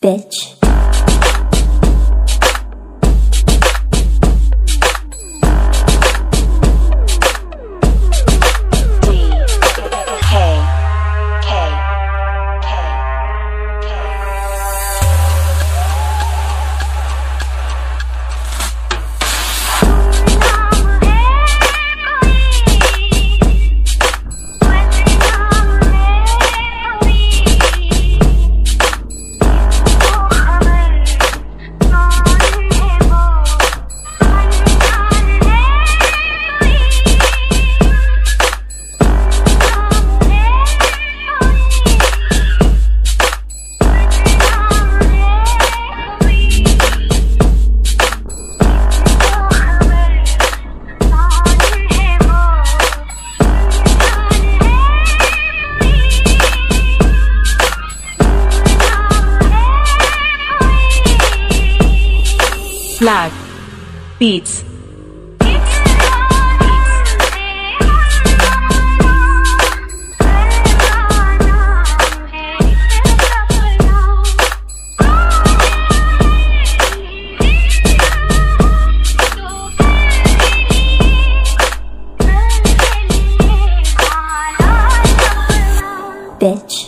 bitch. Flag beats bitch.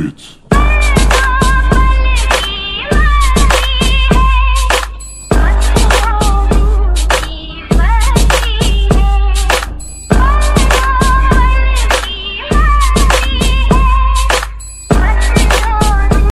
Bitch.